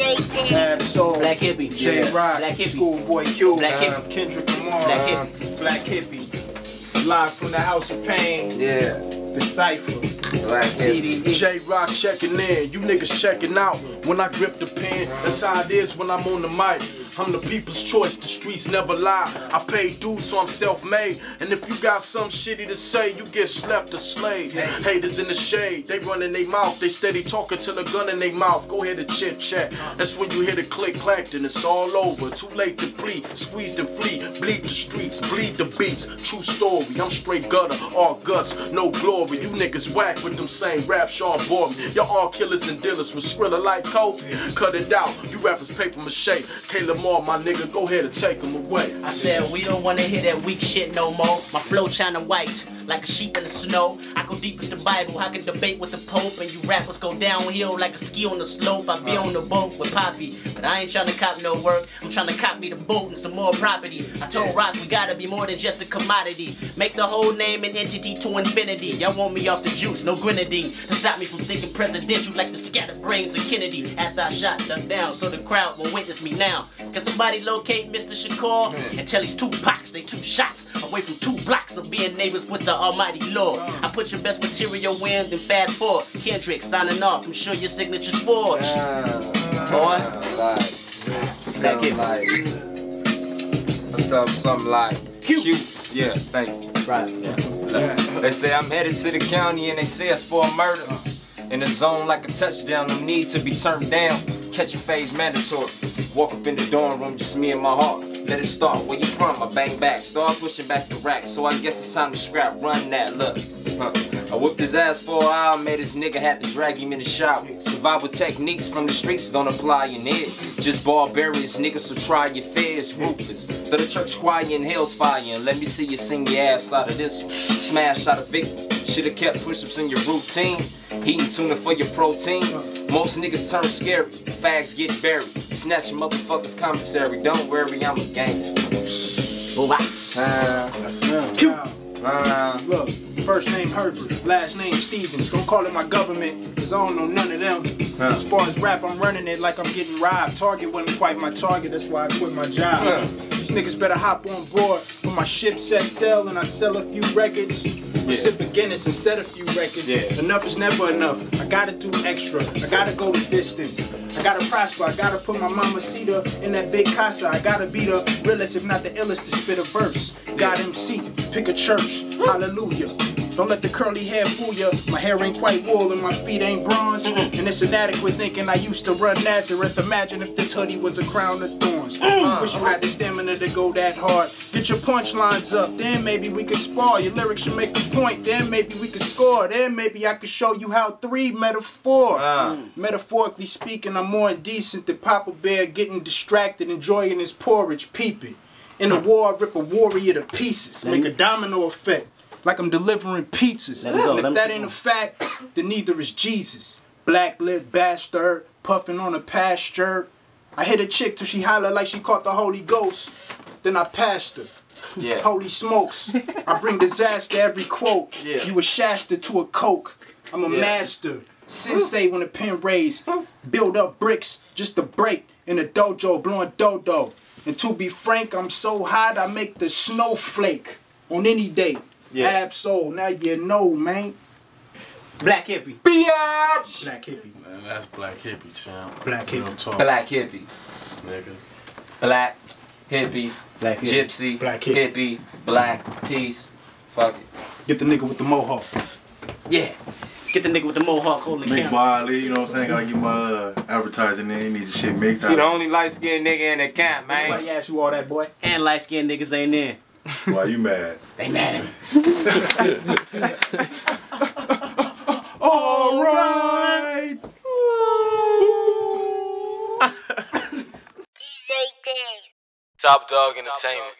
Ab-Soul, Black Hippy. Jay Rock, Black Hippy. Schoolboy Q, Black uh, hippie. Kendrick Lamar, Black Hippy. Black Hippy, live from the House of Pain, Yeah, the Cipher, Black Hippy. TDE. Jay Rock checking in, you niggas checking out. When I grip the pen, that's how it is when I'm on the mic. I'm the people's choice, the streets never lie. I pay dues, so I'm self-made. And if you got some shitty to say, you get slept or slayed. Haters in the shade, they run in their mouth, they steady talking till a gun in their mouth. Go ahead and chit chat. That's when you hear the click clack, then it's all over. Too late to plead, squeezed and flee, bleed the streets, bleed the beats. True story, I'm straight gutter, all guts, no glory. You niggas whack with them same rap, Sean bore me. Y'all all killers and dealers with Skrilla like coke. Cut it out, you rappers paper mache. Caleb Moore, my nigga, go ahead and take them away. I said we don't wanna hear that weak shit no more. My flow China white, like a sheep in the snow. I go deep as the Bible, I can debate with the Pope, and you rappers go downhill like a ski on the slope. I be on the boat with Poppy, but I ain't tryna cop no work. I'm tryna cop me the boat and some more property. I told Rock we gotta be more than just a commodity. Make the whole name an entity to infinity. Y'all want me off the juice, no grenadine, to stop me from thinking presidential like the scattered brains of Kennedy. After I shot them down, so the crowd will witness me now. Can somebody locate Mr. Shakur and tell these two pox, they two shots away from two blocks of being neighbors with the Almighty Lord. I put your best material in, then fast forward. Kendrick signing off. I'm sure your signature's forged. Boy, Like, something Black like, what's up, something like, Q. Q. Yeah, thank you. right. They say I'm headed to the county and they say it's for a murder. In the zone like a touchdown, no need to be turned down. Catch a phase mandatory. Walk up in the dorm room, just me and my heart. It start. Where you from? I bang back. Start pushing back the rack. So I guess it's time to scrap. Run that. Look. I whipped his ass for a while, made his nigga have to drag him in the shower. Survival techniques from the streets don't apply in it. Just barbarians, niggas, so try your fears, ruthless. So the church choir inhales fire and let me see you sing your ass out of this one. Smash out of victim. Should've kept push-ups in your routine. Heating tuna for your protein. Most niggas turn scary. Fags get buried. Snatch your motherfuckers commissary. Don't worry, I'm a gangster. Oh, wow. Uh, uh, Look, first name Herbert, last name Stevens. Don't call it my government, cause I don't know none of them. As far as rap, I'm running it like I'm getting robbed. Target wasn't quite my target, that's why I quit my job. Huh. These niggas better hop on board when my ship set sail and I sell a few records. I sip a Guinness and set a few records. Yeah. Enough is never enough. I gotta do extra. I gotta go the distance. I gotta prosper. I gotta put my mama cedar in that big casa. I gotta be the realest, if not the illest, to spit a verse. God MC, pick a church. Hallelujah. Don't let the curly hair fool ya. My hair ain't quite wool and my feet ain't bronze. Mm-hmm. And it's inadequate thinking I used to run Nazareth. Imagine if this hoodie was a crown of thorns. Mm-hmm. Wish you had the stamina to go that hard. Get your punchlines up, then maybe we could spar. Your lyrics should make a point, then maybe we could score. Then maybe I could show you how three metaphor. Ah. Metaphorically speaking, I'm more indecent than Papa Bear getting distracted, enjoying his porridge, peeping. In a mm. war, I rip a warrior to pieces, make a domino effect, like I'm delivering pizzas. Let me go, And if that ain't a fact, then neither is Jesus. Black lit bastard, puffing on a pasture. I hit a chick till she holler like she caught the Holy Ghost. Then I passed her. yeah. Holy smokes. I bring disaster every quote. Yeah. You a Shasta to a Coke. I'm a Yeah. master. Sensei when the pen raised. Build up bricks just to break in a dojo blowing dodo. And to be frank, I'm so hot I make the snowflake on any day. Yeah. Ab-Soul, now you know, man. Black Hippy. Biatch! Black Hippy. Man, that's Black Hippy, champ. Black Real hippie. talk, Black Hippy. nigga. Black Hippy. Black Hippy. Gypsy. Black Hippy. hippie. Black peace. Fuck it. Get the nigga with the mohawk. Yeah. Get the nigga with the mohawk holding the Mix camera. Wiley, you know what I'm saying? Gotta get my uh, advertising in. Need the shit mixed You the out. only light skinned nigga in the camp, man. Nobody asked you all that, boy. And light skinned niggas ain't in. Why you mad? They mad at me. Alright! Top Dawg Entertainment.